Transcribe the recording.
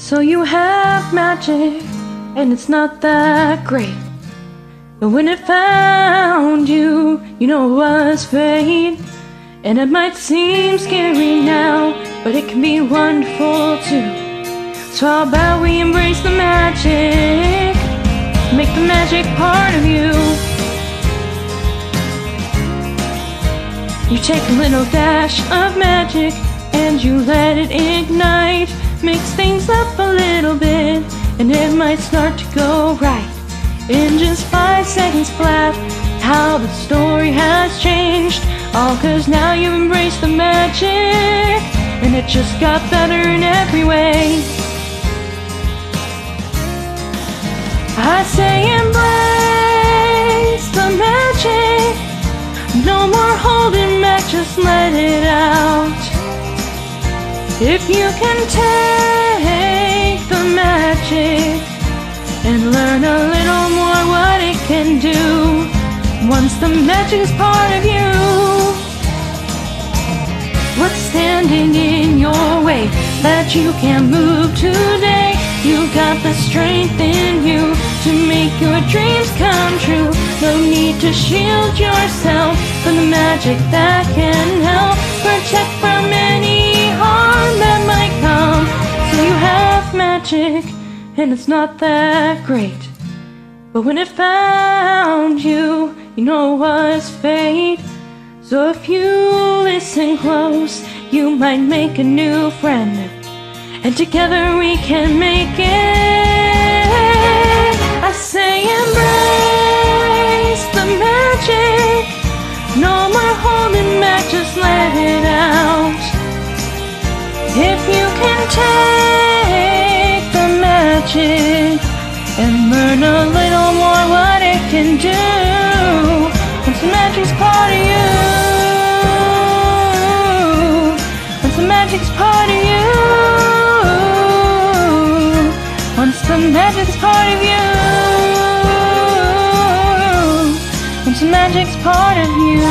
So you have magic, and it's not that great. But when it found you, you know it was fate. And it might seem scary now, but it can be wonderful too. So how about we embrace the magic? Make the magic part of you. You take a little dash of magic and you let it ignite. Mix things up a little bit and it might start to go right. In just five seconds flat, how the story has changed. All cause now you embrace the magic and it just got better in every way. I say embrace the magic. No more holding back, just let it out. If you can take magic's part of you, what's standing in your way that you can't move today? You've got the strength in you to make your dreams come true. No need to shield yourself from the magic that can help protect from any harm that might come. So you have magic, and it's not that great. But when it found you, you know it was fate. So if you listen close, you might make a new friend. And together we can make it. I say embrace the magic. No more holding back, just let it out. If you can take the magic and learn a little magic's part of you, the magic's part of you.